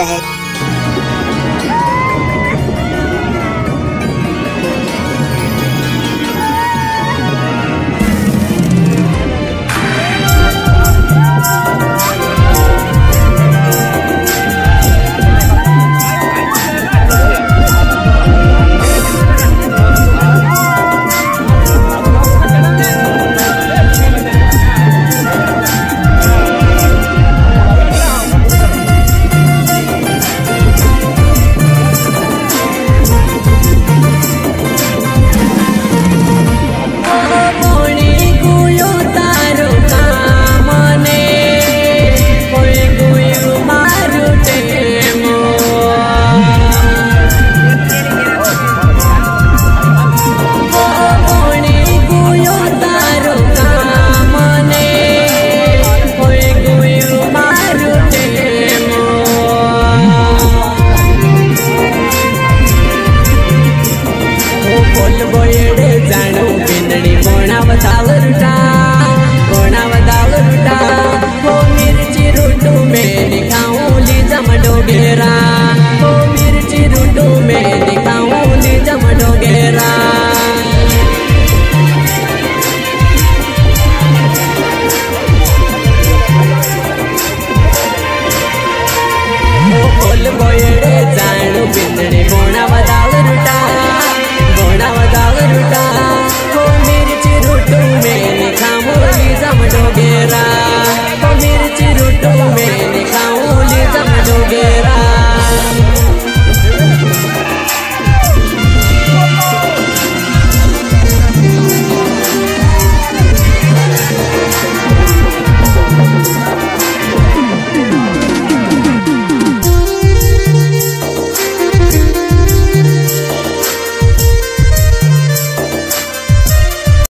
ahead.